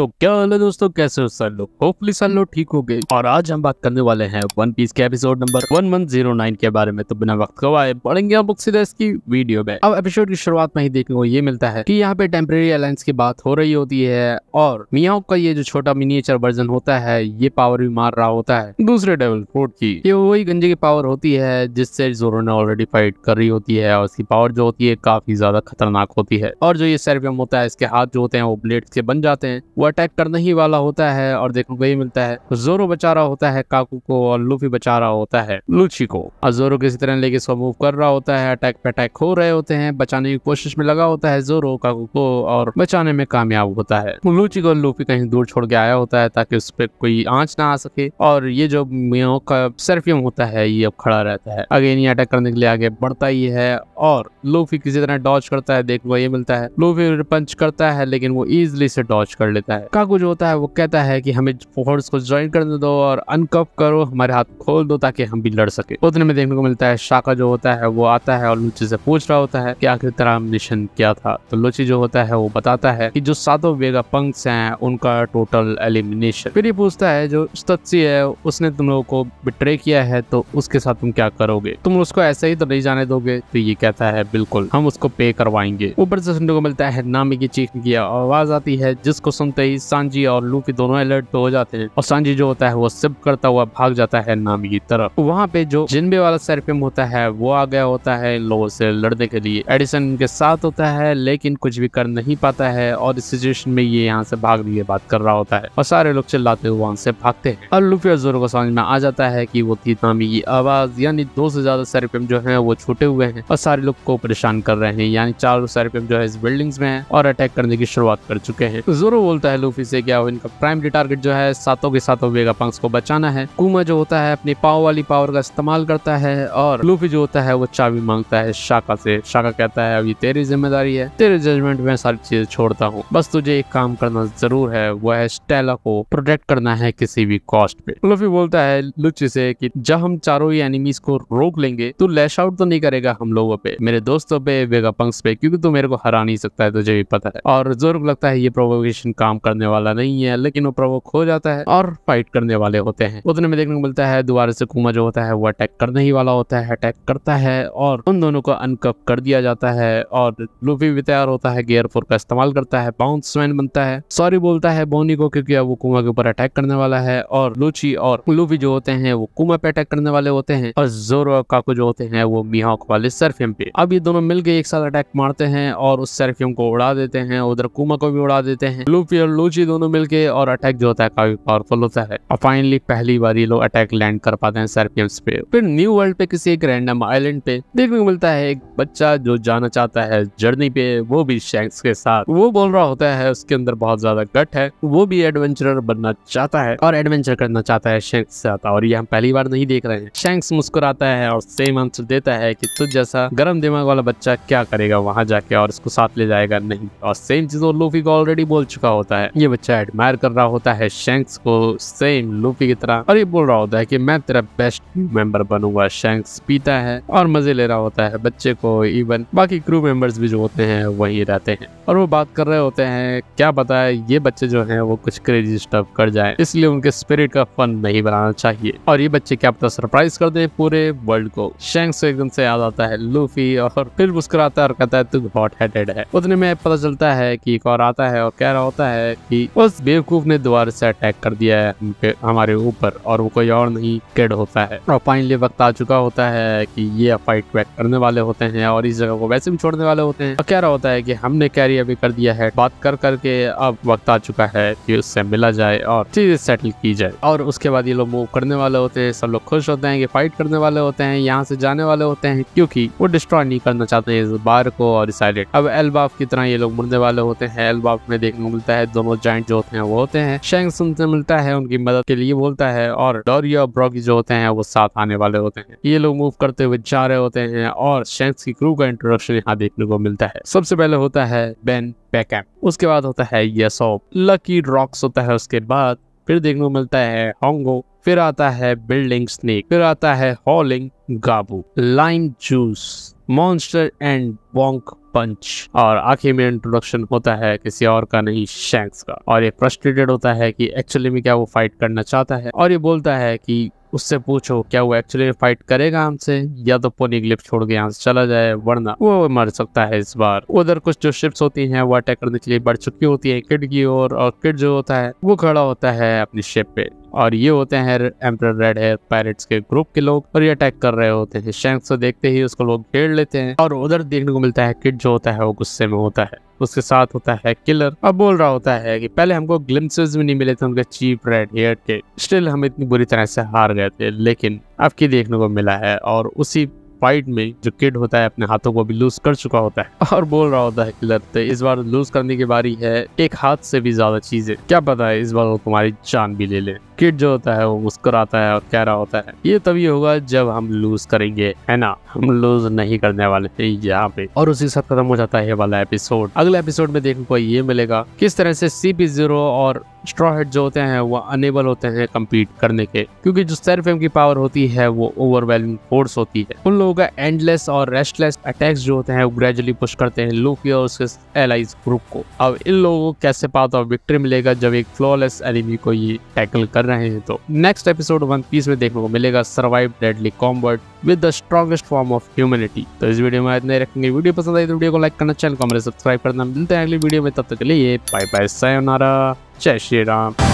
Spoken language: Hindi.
तो क्या हाल है दोस्तों? कैसे हो सर लोग? होपफुली सर लोग ठीक हो गए और आज हम बात करने वाले हैं वन पीस के episode number one one zero nine के बारे में। तो बिना वक्त गवाए, बढ़ेंगे हम सीधा इसकी वीडियो में। अब एपिसोड की शुरुआत में ही देखने को ये मिलता है कि यहाँ पे टेम्परेरी अलायंस की बात हो रही होती है और मियाओ का ये जो छोटा मिनिएचर वर्जन होता है, ये पावर भी मार रहा होता है। दूसरे डेवल फोर्ट की, ये वही गंजे की पावर होती है जिससे जोरो ने ऑलरेडी फाइट कर रही होती है और उसकी पावर जो होती है काफ़ी ज़्यादा खतरनाक होती है। और जो ये सेरवियम होता है, इसके हाथ जो होते हैं, वो ब्लेड से बन जाते हैं। वो अटैक करने ही वाला होता है और देखने को ये मिलता है। जोरो बचा रहा होता है काकू को और लूफी बचा रहा होता है लूची को। और जोरो किसी तरह लेके इसको मूव कर रहा होता है अटैक पे अटैक हो रहे होते हैं, बचाने की कोशिश में लगा होता है जोरो काकू को और बचाने में कामयाब होता है। लूची को लूफी कहीं दूर छोड़ के आया होता है ताकि उस पर कोई आँच ना आ सके। और ये जो मियो का सरफियम होता है, ये अब खड़ा रहता है। अगेन ये अटैक करने के लिए आगे बढ़ता ही है और लूफी किसी तरह डॉच करता है देखने को ये मिलता है। लूफी पंच करता है, लेकिन वो इजिली से डॉच कर लेता है। काकू जो होता है, वो कहता है कि हमें फोर्स को ज्वाइन करने दो और अनकप करो, हमारे हाथ खोल दो ताकि हम भी लड़ सके। उतने में देखने को मिलता है, शाका जो होता है, वो आता है और लुची से पूछ रहा होता है कि आखिर तेरा मिशन क्या था? तो लुची जो होता है, वो बताता है कि जो सातों वेगा पंक्स हैं, उनका टोटल एलिमिनेशन फिर ये पूछता है, जो स्तत्सी है, उसने तुम लोगों को बिट्रे किया है तो उसके साथ तुम क्या करोगे? तुम उसको ऐसे ही तो नहीं जाने दोगे? तो ये कहता है, बिल्कुल, हम उसको पे करवाएँगे। ऊपर से सुनने को मिलता है, नामी की चीखने की आवाज़ आती है, जिसको सुनते ही सांजी और लूफी दोनों अलर्ट पे हो जाते हैं और सांजी जो होता है वो सिप करता हुआ भाग जाता है नामी की तरफ़। वहाँ पे जो जिनबे वाला सरपियम होता है, वो आ गया होता है इन लोगों से लड़ने के लिए। एडिसन इनके साथ होता है, लेकिन कुछ भी कर नहीं पाता है और इस सिचुएशन में ये यहाँ से भागने की बात कर रहा होता है और सारे लोग चिल्लाते हुए वहाँ से भागते हैं। और लूफी और जोरो को समझ में आ जाता है की वो थी नामी की आवाज़, यानी दो से ज़्यादा सरपियम जो है वो छूटे हुए हैं और सारे लोग को परेशान कर रहे हैं। यानी चारों सरपियम जो है इस बिल्डिंग्स में है और अटैक करने की शुरुआत कर चुके हैं। जोरो बोलता है लूफी से क्या इनका प्राइमरी टारगेट जो है, सातों के सातों वेगा पंक्स को बचाना है। कुमा जो होता है, अपनी पाव वाली पावर का इस्तेमाल करता है और लूफी जो होता है, वो चाबी माँगता है शाका से। शाका कहता है अभी तेरी ज़िम्मेदारी है। तेरे जजमेंट में सारी चीज़ें छोड़ता हूँ। बस तुझे एक काम करना ज़रूर है वो है स्टेला को प्रोटेक्ट करना है किसी भी कॉस्ट पे। लूफी बोलता है लुची से कि, जब हम चारों ही एनिमीज को रोक लेंगे तो लैश आउट तो नहीं करेगा हम लोगों पे, मेरे दोस्तों पे वेगा पंक्स पे, क्योंकि तू मेरे को हरा नहीं सकता है, तुझे भी पता है। और ज़ोर लगता है, ये प्रोवोकेशन काम करने वाला नहीं है, लेकिन वो प्रोवोक हो जाता है और फाइट करने वाले होते हैं। उतने में देखने को मिलता है दोबारा से कुमा जो होता है, वो अटैक करने ही वाला होता है अटैक करता है और उन दोनों को अनकप कर दिया जाता है और लूफी भी तैयार होता है गियर फोर का इस्तेमाल करता है बाउंस मैन बनता है। सॉरी बोलता है बोनी को क्योंकि अब वो कुमा के ऊपर अटैक करने वाला है और लूची और लूफी जो होते हैं, वो कुमा पे अटैक करने वाले होते हैं और जोरो काकू जो होते हैं, वो मिहाक वाले सरफियम पे। अब ये दोनों मिलकर एक साथ अटैक मारते हैं और उस सरफियम को उड़ा देते हैं, उधर कुमा को भी उड़ा देते हैं। लूफी और लूची दोनों मिलके और अटैक जो होता है काफ़ी पावरफुल होता है। और फाइनली पहली बार ये लोग अटैक लैंड कर पाते हैं सरपियम्स पे। फिर न्यू वर्ल्ड पे किसी एक रैंडम आइलैंड पे देखने को मिलता है एक बच्चा जो जाना चाहता है जर्नी पे, वो भी शैंक्स के साथ। वो बोल रहा होता है उसके अंदर बहुत ज़्यादा गट है, वो भी एडवेंचरर बनना चाहता है और एडवेंचर करना चाहता है शैंक्स से आता और ये हम पहली बार नहीं देख रहे हैं। शैंक्स मुस्कुराता है और सेम आंसर देता है कि तुझ जैसा गर्म दिमाग वाला बच्चा क्या करेगा वहाँ जाके और इसको साथ ले जाएगा नहीं। और सेम चीज़ वो लूफी को ऑलरेडी बोल चुका होता है ये बच्चा एडमायर कर रहा होता है शैंक्स को सेम लूफी की तरह। और ये बोल रहा होता है कि मैं तेरा बेस्ट मेंबर बनूँगा। शैंक्स पीता है और मज़े ले रहा होता है बच्चे को इवन बाकी क्रू मेंबर्स भी जो होते हैं, वही रहते हैं। और वो बात कर रहे होते हैं, क्या पता है ये बच्चे जो हैं, वो कुछ क्रेजी स्टफ़ कर जाए। इसलिए उनके स्पिरिट का फन नहीं बनाना चाहिए। और ये बच्चे क्या पता सरप्राइज़ कर दे पूरे वर्ल्ड को। शैंक्स एकदम से याद आता है लूफी और फिर मुस्कुराता है और कहता है, तू हॉट हेडेड है। उतने में पता चलता है कि एक और आता है और कह रहा होता है कि उस बेवकूफ़ ने दोबारा से अटैक कर दिया है हमारे ऊपर, और वो कोई और नहीं किड होता है। और फाइनली वक्त आ चुका होता है कि ये फाइट बैक करने वाले होते हैं, और इस जगह को वैसे भी छोड़ने वाले होते हैं। और कह रहा होता है कि हमने कैरी अभी कर दिया है, बात कर करके अब वक्त आ चुका है कि उससे मिला जाए और चीज़ें सेटल की जाए। और उसके बाद ये लोग मूव करने वाले होते हैं, सब लोग खुश होते हैं कि फाइट करने वाले होते हैं, यहाँ से जाने वाले होते हैं, क्योंकि वो डिस्ट्रॉय नहीं करना चाहते हैं इस बार को, और इस अब एलबाफ की तरह ये लोग मुड़ने वाले होते हैं एलबाफ में देखने को मिलता है दोनों जॉइंट जो होते हैं, वो होते हैं। शेंग सुनते मिलता है, उनकी मदद के लिए बोलता है और डोरिया और ब्रॉकी जो होते हैं, वो साथ आने वाले होते हैं। ये लोग मूव करते हुए जा रहे होते हैं और शेंक्स की क्रू का इंट्रोडक्शन यहाँ देखने को मिलता है। सबसे पहले होता है बेन पैकैम उसके बाद होता है यसोप लकी रॉक्स होता है उसके बाद, फिर देखने को मिलता है होंगो फिर आता है बिल्डिंग स्नेक फिर आता है हॉलिंग गाबू lime juice monster and bonk punch और आखिर में इंट्रोडक्शन होता है किसी और का, नहीं शैंक्स का। और ये फ्रस्ट्रेटेड होता है कि एक्चुअली में क्या वो फाइट करना चाहता है। और ये बोलता है कि उससे पूछो, क्या वो एक्चुअली फाइट करेगा हमसे? या तो पोनी ग्लिप छोड़ के यहाँ से चला जाए, वरना वो मर सकता है इस बार। उधर कुछ जो शिप्स होती हैं, वो अटैक करने के लिए बढ़ चुकी होती है किड की ओर, और किड जो होता है, वो खड़ा होता है अपनी शिप पे। और ये होते हैं एम्पर रेड हेयर पायरेट्स के ग्रुप के लोग, और ये अटैक कर रहे होते हैं। शैंक्स को देखते ही उसको लोग घेर लेते हैं, और उधर देखने को मिलता है किड जो होता है, वो गुस्से में होता है। उसके साथ होता है किलर अब बोल रहा होता है कि पहले हमको ग्लिम्सेस भी नहीं मिले थे, उनके चीप रेड हेयर के। स्टिल हम इतनी बुरी तरह से हार गए थे, लेकिन अब की देखने को मिला है और उसी फाइट में जो किड होता है, अपने हाथों को भी लूज कर चुका होता है। और बोल रहा होता है किलर तो इस बार लूज करने की बारी है, एक हाथ से भी ज़्यादा चीज़ें। क्या पता है इस बार वो तुम्हारी जान भी ले ले। किड जो होता है, वो मुस्कुराता है और कह रहा होता है, ये तभी होगा जब हम लूज करेंगे, है ना? हम लूज नहीं करने वाले यहाँ पे। और उसी साथ खत्म हो जाता है वाला एपिसोड अगले एपिसोड में देखने को ये मिलेगा किस तरह से सीपी ज़ीरो और स्ट्रॉ जो होते हैं, वो अनेबल होते हैं कम्पीट करने के, क्योंकि जो सेरफेम की पावर होती है, वो ओवरवेलमिंग फोर्स होती है। उन लोगों का एंडलेस और रेस्टलेस अटैक्स जो होते हैं, वो ग्रेजुअली पुश करते हैं लूफी और उसके एलाइज ग्रुप को। अब इन लोगों को कैसे पाता ऑफ़ विक्ट्री मिलेगा, जब एक फ्लॉलेस एनिमी को ये टैकल कर रहे हैं। तो नेक्स्ट एपिसोड वन पीस में देखने को मिलेगा survive deadly combat with the strongest form of humanity तो इस वीडियो में इतने रखेंगे। वीडियो पसंद आई तो वीडियो को लाइक करना चैनल को हमारे सब्सक्राइब करना। मिलते हैं अगली वीडियो में, तब तक के लिए बाय बाय सायोनारा जय श्री राम।